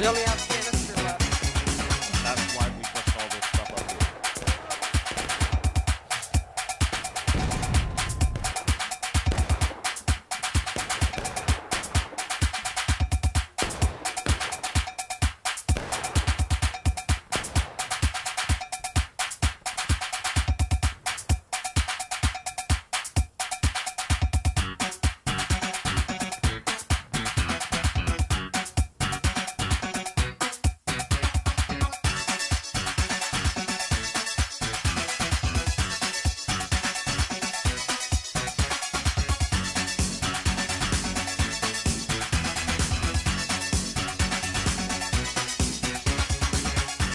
We only have